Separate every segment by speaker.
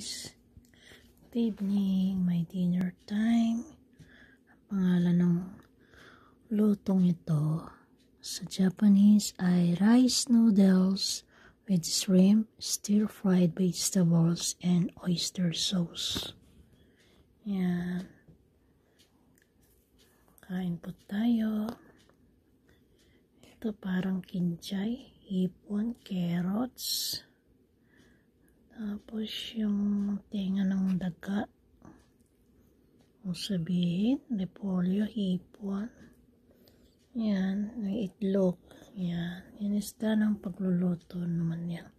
Speaker 1: guys. Good evening, my dinner time. Ang pangalan ng lutong ito sa Japanese ay rice noodles with shrimp, stir-fried vegetables, and oyster sauce. Yan. Kain po tayo. Ito parang kinchay, hipon, carrots, tapos yung tenga ng daga. Kung sabihin, repolyo, hipon. Yan, may itlog. Yan, inisda ng pagluluto naman yan.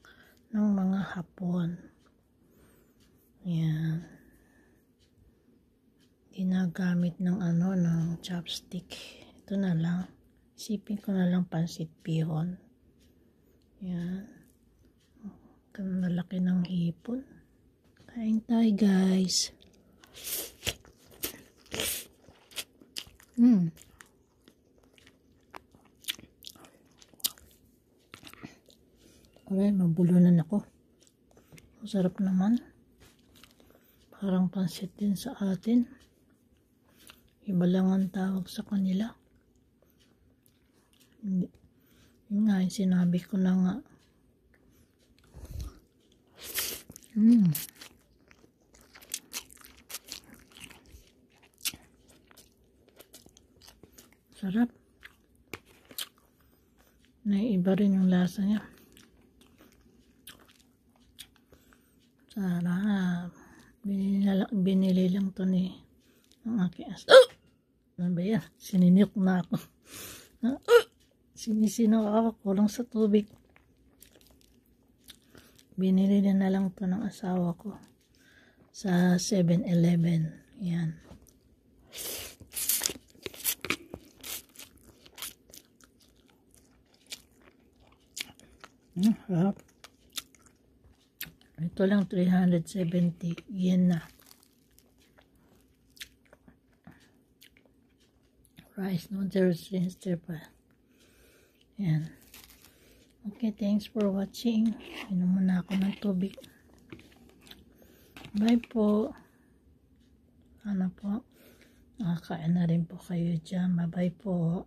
Speaker 1: Ng mga hapon. Yan. Ginagamit ng ano, ng chopstick. Ito na lang. Isipin ko na lang pansit pihon. Yan. Ang lalaki ng hipon. Kain tayo guys. Hmm. Alright, mabulunan ako. Masarap naman. Parang pansit din sa atin. Iba lang ang tawag sa kanila. Hindi. Yun nga, sinabi ko na nga. Mm. Sarap. Naiiba rin yung lasa niya. Sarap. Binili, binili lang to ni ng aking as. Oh! Ano ba yan? Sininok na ako. Uh! Sinisino ako. Kulang sa tubig. Binili din na lang to ng asawa ko sa 7-Eleven. Yan. Hmm, harap. Ito lang 370 yen na. Rice noodles, stir pa. Yan. Okay, thanks for watching. Inom muna ako ng tubig. Bye po. Ano po? Nakakain na rin po kayo dyan. Bye-bye po.